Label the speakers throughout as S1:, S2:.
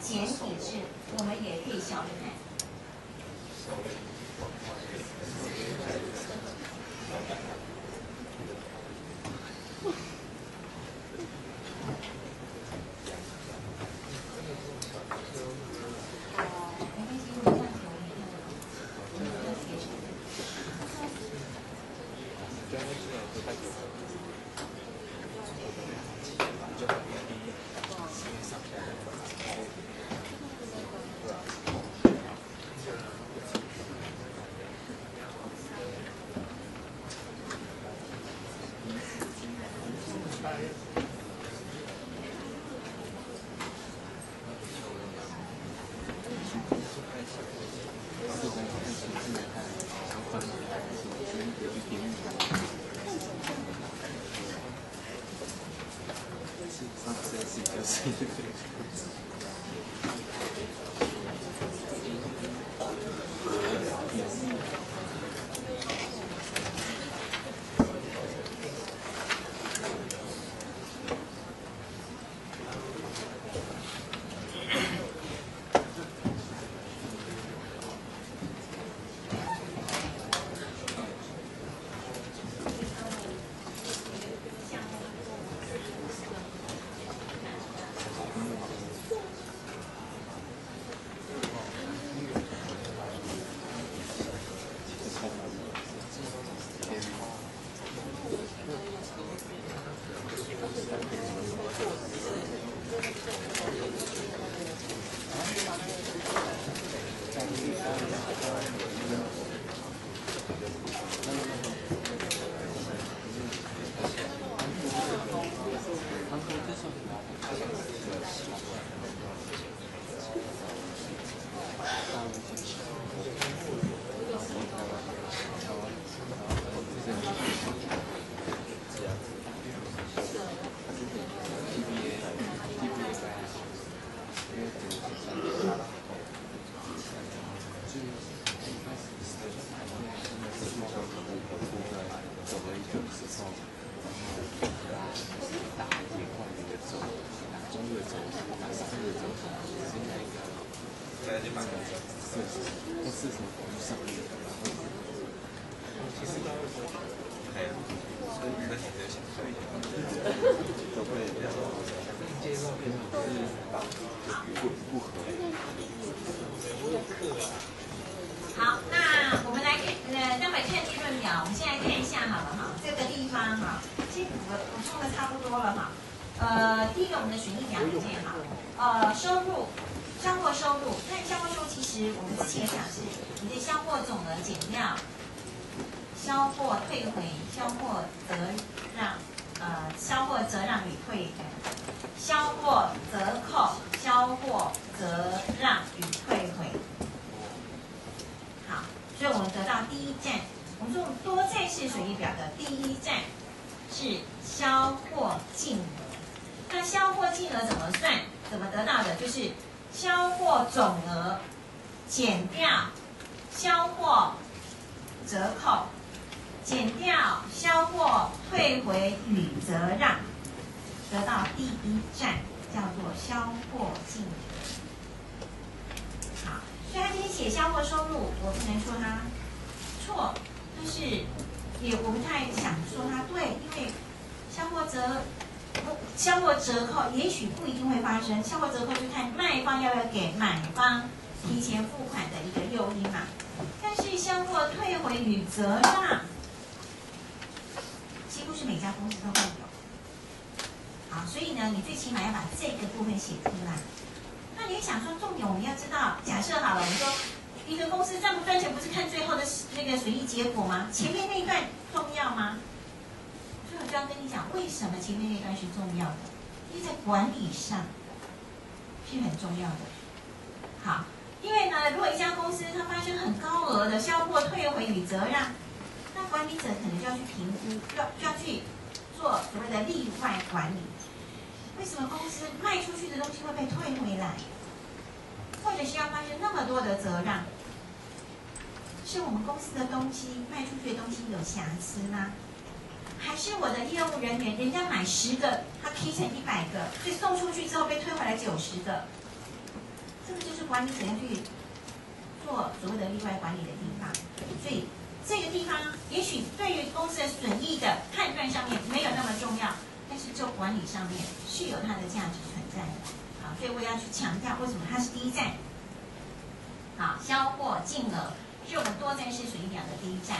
S1: 简体字，我们也可以笑着先生。好，那我们来看，呃，待会看理论表，我们先来看一下好了哈，这个地方哈，其实我补充的差不多了哈。呃，第一个我们的损益表现哈，呃，收入，销货收入，那销货收入其实我们之前讲是你的销货总额减掉销货退回、销货折让，呃，销货折让与退回，销货折扣、销货折让与退回。好，所以我们得到第一站，我们说多站式损益表的第一站是销货净额。那销货净额怎么算？怎么得到的？就是销货总额减掉销货折扣，减掉销货退回与折让，得到第一站叫做销货净额。好，所以他今天写销货收入，我不能说他错，但是也我不太想说他对，因为销货折不销货折扣也许不一定会发生，销货折扣就看卖方要不要给买方提前付款的一个诱因嘛。但是销货退回与折让，是每家公司都会有。好，所以呢，你最起码要把这个部分写出来。那你想说重点，我们要知道，假设好了，我们说一个公司赚不赚钱，不是看最后的那个损益结果吗？前面那一段重要吗？所以我就要跟你讲，为什么前面那段是重要的？因为在管理上是很重要的。好，因为呢，如果一家公司它发生很高额的销货退回与折让，那管理者可能就要去评估，要就要去做所谓的例外管理。为什么公司卖出去的东西会被退回来？或者是要发生那么多的责任？是我们公司的东西卖出去的东西有瑕疵吗？还是我的业务人员，人家买十个，他批成一百个，所以送出去之后被退回来九十个？这个就是管理者要去做所谓的例外管理的地方。所以这个地方也许对于公司的损益的判断上面没有那么重要，但是就管理上面是有它的价值存在的。好，所以我要去强调为什么它是第一站。好，销货净额是我们多站式损益表的第一站。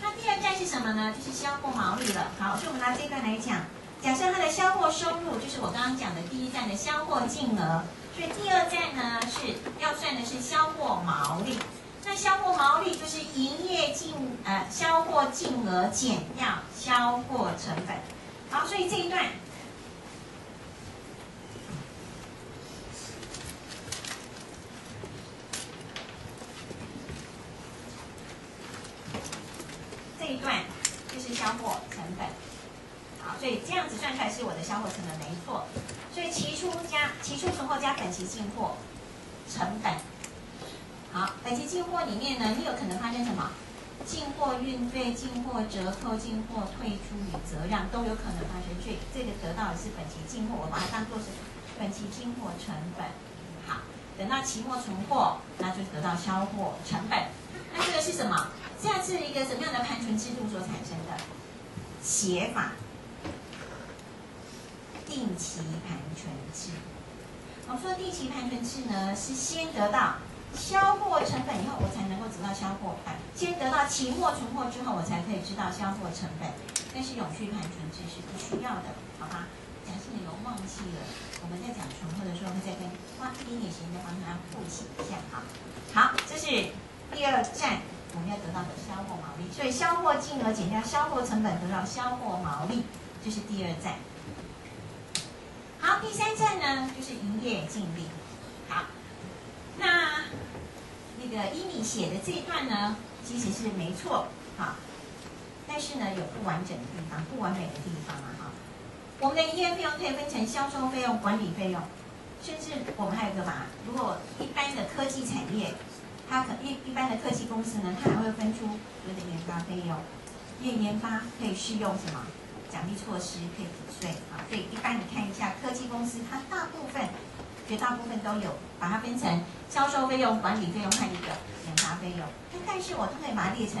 S1: 那第二站是什么呢？就是销货毛利了。好，所以我们拿这一段来讲，假设它的销货收入就是我刚刚讲的第一站的销货净额，所以第二站呢是要算的是销货毛利。那销货毛利就是营业净呃销货净额减掉销货成本。好，所以这一段。这一段就是销货成本，好，所以这样子算出来是我的销货成本没错。所以期初加期初存货加本期进货成本，好，本期进货里面呢，你有可能发生什么？进货运费、进货折扣、进货退出与折让都有可能发生。所以这个得到的是本期进货，我把它当做是本期进货成本。好，等到期末存货，那就得到销货成本。那这个是什么？这样是一个什么样的盘存制度所产生的写法？定期盘存制。我们说定期盘存制呢，是先得到销货成本以后，我才能够知道销货款，先得到期末存货之后，我才可以知道销货成本。但是永续盘存制是不需要的，好吧？假设你有忘记了，我们在讲存货的时候，会再跟花一点点时间再帮他复习一下哈。好，这是第二站。我们要得到的销货毛利，所以销货金额减掉销货成本，得到销货毛利，这是第二站。好，第三站呢，就是营业净利。好，那个伊米写的这一段呢，其实是没错，好，但是呢有不完整的地方，不完美的地方啊，哈。我们的营业费用可以分成销售费用、管理费用，甚至我们还有个嘛，如果一般的科技产业。它可一一般的科技公司呢，它还会分出有的研发费用，因为研发可以适用什么奖励措施，可以抵税啊。所以一般你看一下科技公司，它大部分绝大部分都有把它分成销售费用、管理费用和一个研发费用。但是我都可以把它列成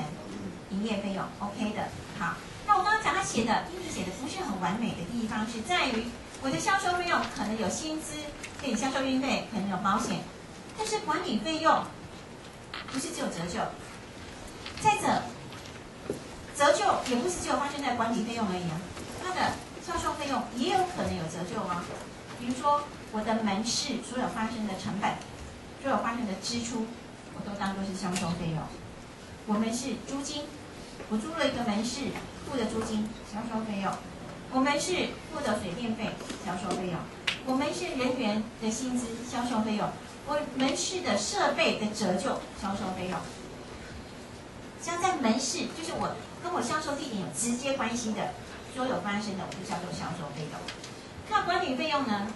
S1: 营业费用，OK 的。好，那我刚刚讲他写的，英语写的不是很完美的地方，是在于我的销售费用可能有薪资，可以销售运费，可能有保险，但是管理费用。不是只有折旧，再者，折旧也不是只有发生在管理费用而已啊，它的销售费用也有可能有折旧啊。比如说，我的门市所有发生的成本，所有发生的支出，我都当做是销售费用。我们是租金，我租了一个门市，付的租金，销售费用。我们是付的水电费，销售费用。我们是人员的薪资，销售费用。我门市的设备的折旧销售费用，像在门市，就是我跟我销售地点有直接关系的，所有发生的，我就叫做销售费用。那管理费用呢？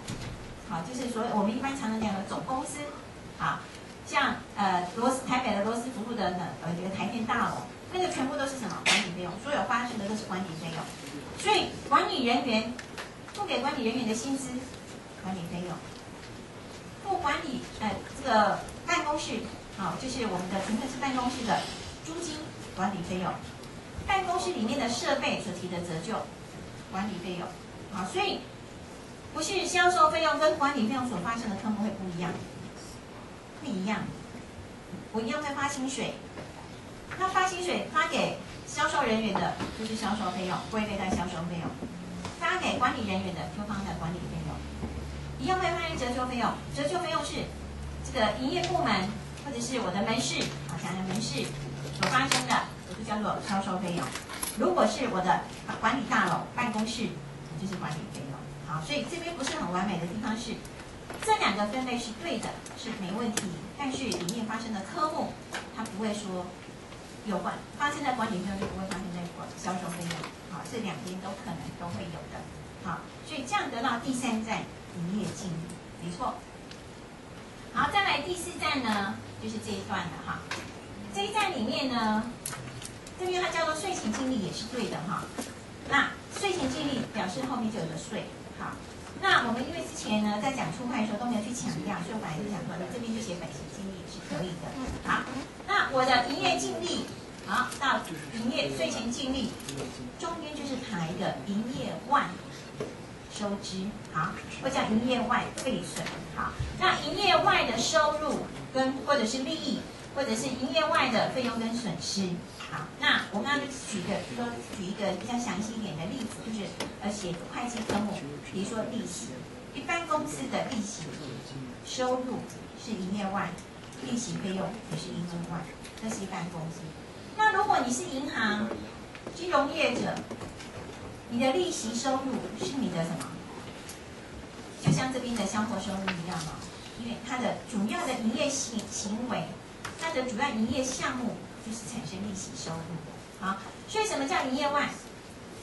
S1: 好，就是所有我们一般常常讲的总公司，好，像呃罗斯台北的罗斯服务的呢呃这个台电大楼，那个全部都是什么管理费用？所有发生的都是管理费用。所以管理人员付给管理人员的薪资，管理费用。不管理，呃，这个办公室，好，就是我们的纯粹是办公室的租金管理费用，办公室里面的设备所提的折旧管理费用，好，所以不是销售费用跟管理费用所发生的科目会不一样，不一样，我一样会发薪水，那发薪水发给销售人员的，就是销售费用归类在销售费用，发给管理人员的就放在管理费用。一样会发生折旧费用，折旧费用是这个营业部门或者是我的门市，好，想想门市所发生的，我就叫做销售费用。如果是我的管理大楼办公室，就是管理费用。所以这边不是很完美的地方是，这两个分类是对的，是没问题。但是里面发生的科目，它不会说有关发生在管理费用，就不会发生在管销售费用。好，这两边都可能都会有的。好，所以这样得到第三站。营业净利，没错。好，再来第四站呢，就是这一段了哈。这一站里面呢，这边它叫做税前净利也是对的哈。那税前净利表示后面就有个税，好。那我们因为之前呢在讲出块的时候都没有去强调，所以我本来就想说，那这边就写本行净利是可以的。好，那我的营业净利，好到营业税前净利，中间就是排的营业外收支，好，或叫营业外费损。好，那营业外的收入跟或者是利益，或者是营业外的费用跟损失。好，那我们刚刚就举个，就说举一个比较详细一点的例子，就是呃写会计科目，比如说利息，一般公司的利息收入是营业外，利息费用也是营业外，这是一般公司。那如果你是银行、金融业者，你的利息收入是你的什么？就像这边的销货收入一样嘛，因为它的主要的营业行行为，它的主要营业项目。就是产生利息收入，好，所以什么叫营业外？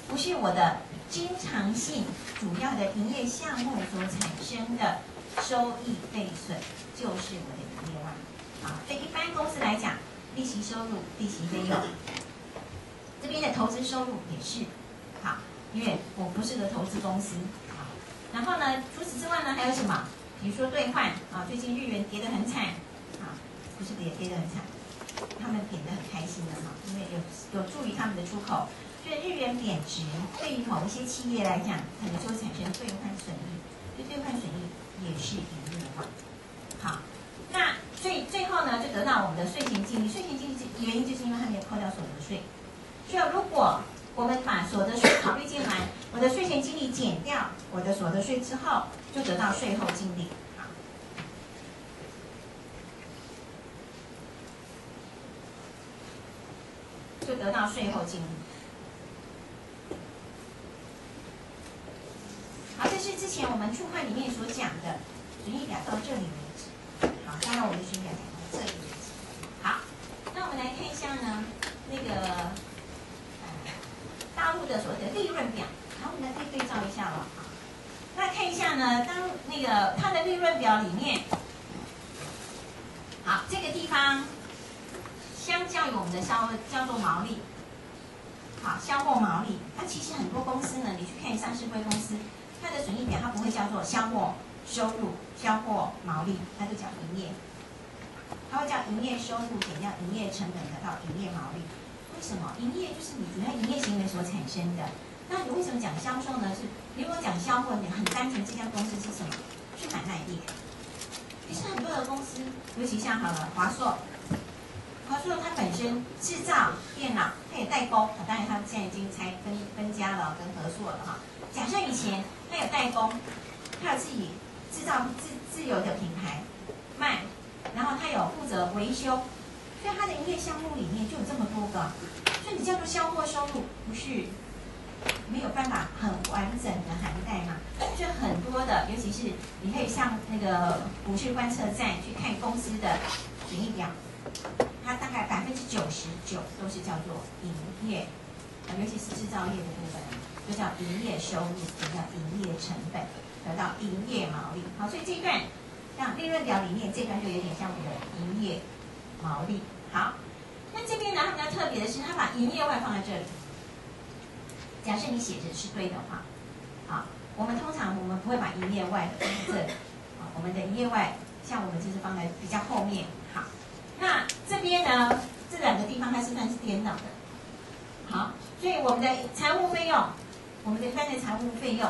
S1: 不是我的经常性主要的营业项目所产生的收益费损，就是我的营业外。啊，对一般公司来讲，利息收入、利息费用，这边的投资收入也是，好，因为我不是个投资公司，好，然后呢，除此之外呢，还有什么？比如说兑换，啊，最近日元跌得很惨，不是跌跌得很惨。他们贬得很开心的哈，因为有有助于他们的出口。所以日元贬值对于某一些企业来讲，可能就产生兑换损益，就兑换损益也是盈利的话。好，那最最后呢，就得到我们的税前净利。税前净利原因就是因为它没有扣掉所得税。所以如果我们把所得税考虑进来，我的税前净利减掉我的所得税之后，就得到税后净利。就得到税后净利。好，这是之前我们注会里面所讲的损益表到这里为止。好，当然我们的损益表讲到这里为止。好，那我们来看一下呢，那个大陆的所谓的利润表，好，我们来可以对照一下了。好，那看一下呢，当那个它的利润表里面，好，这个地方。相较于我们的销叫做毛利，好销货毛利，它其实很多公司呢，你去看上市贵公司，它的损益表它不会叫做销货收入、销货毛利，它就叫营业，它会叫营业收入减掉营业成本得到营业毛利。为什么？营业就是你主要营业行为所产生的。那你为什么讲销售呢？是你如果讲销货，你很单纯，这家公司是什么？是买卖点。其实很多的公司，尤其像好了华硕。华硕它本身制造电脑，它也代工，当然它现在已经拆分分家了，跟合作了哈。假设以前它有代工，它有自己制造自自有的品牌卖，然后它有负责维修，所以它的营业项目里面就有这么多个，所以你叫做销货收入，不是没有办法很完整的涵盖嘛？就很多的，尤其是你可以上那个股市观测站去看公司的损益表。它大概百分之九十九都是叫做营业，啊，尤其是制造业的部分，就叫营业收入，也叫营业成本，得到营业毛利。好，所以这一段像利润表里面这段就有点像我们的营业毛利。好，那这边呢，它比较特别的是，它把营业外放在这里。假设你写的是对的话，好，我们通常我们不会把营业外放在这里，啊，我们的营业外像我们就是放在比较后面。好这边呢，这两个地方它是算是颠倒的。好，所以我们的财务费用，我们的分的财务费用，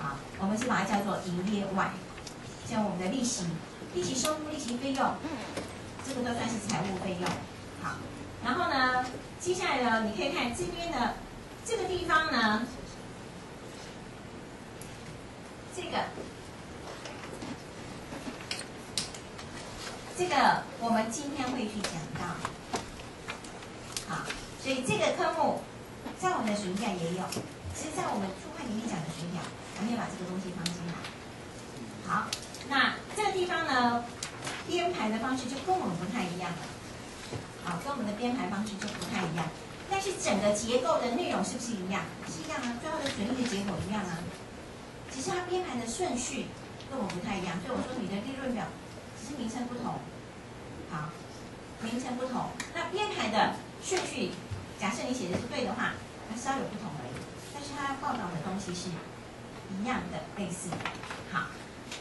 S1: 啊，我们是把它叫做营业外。像我们的利息、利息收入、利息费用，这个都算是财务费用。好，然后呢，接下来呢，你可以看这边的这个地方呢，这个。这个我们今天会去讲到，好，所以这个科目在我们的水表也有，其实，在我们初会里面讲的水表，我们也把这个东西放进来。好，那这个地方呢，编排的方式就跟我们不太一样了。好，跟我们的编排方式就不太一样，但是整个结构的内容是不是一样？是一样啊，最后的损益的结果一样啊。只是它编排的顺序跟我们不太一样，所以我说你的利润表。不同，好，名称不同，那编排的顺序，假设你写的是对的话，它稍有不同而已，但是它要报道的东西是一样的类似。好，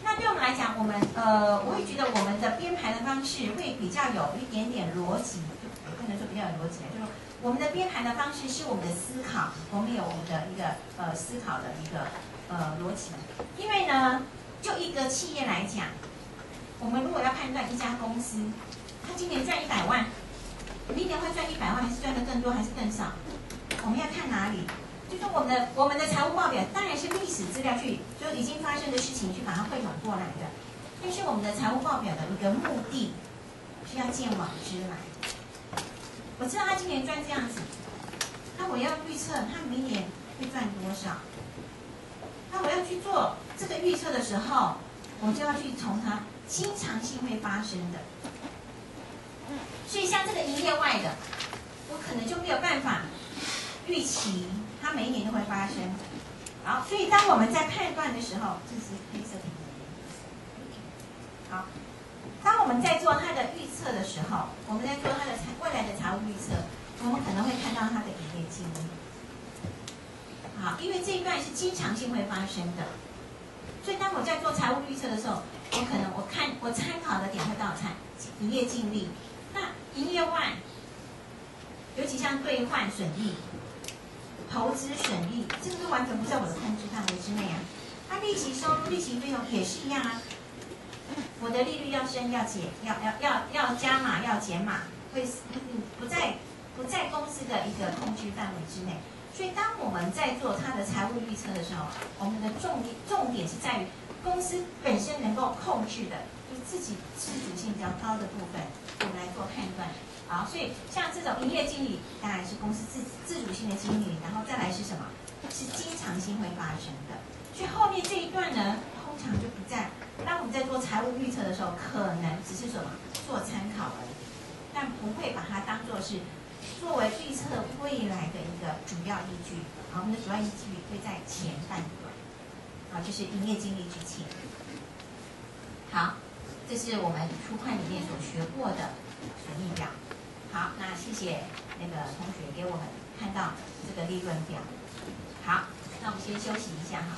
S1: 那对我们来讲，我们呃，我会觉得我们的编排的方式会比较有一点点逻辑，也不能说比较有逻辑，就是我们的编排的方式是我们的思考，我们有我们的一个呃思考的一个呃逻辑。因为呢，就一个企业来讲，我们如果要判断一家公司，它今年赚一百万，明年会赚一百万，还是赚的更多，还是更少？我们要看哪里？就是我们的我们的财务报表当然是历史资料去，就已经发生的事情去把它汇总过来的。但是我们的财务报表的一个目的，是要见往知来。我知道他今年赚这样子，那我要预测他明年会赚多少。那我要去做这个预测的时候，我就要去从它经常性会发生的。所以像这个营业外的，我可能就没有办法预期。它每一年都会发生，好，所以当我们在判断的时候，这是黑色的。好，当我们在做它的预测的时候，我们在做它的财未来的财务预测，我们可能会看到它的营业记录。好，因为这一段是经常性会发生的，所以当我在做财务预测的时候，我可能我看我参考的点会到产营业净利，那营业外，尤其像兑换损益。投资损益，这个都完全不在我的控制范围之内啊。它利息收入、利息费用也是一样啊。我的利率要升要减，要要要要加码要减码，会不在不在公司的一个控制范围之内。所以当我们在做它的财务预测的时候，我们的重点重点是在于公司本身能够控制的，就自己自主性比较高的部分，我们来做判断。好，所以像这种营业经理，当然是公司自自主性的经理，然后再来是什么？是经常性会发生的。所以后面这一段呢，通常就不在。当我们在做财务预测的时候，可能只是什么做参考而已，但不会把它当做是作为预测未来的一个主要依据。好，我们的主要依据会在前半段，啊，就是营业经理之前。好，这是我们初判里面所学过的损益表。好，那谢谢那个同学给我们看到这个利润表。好，那我们先休息一下哈。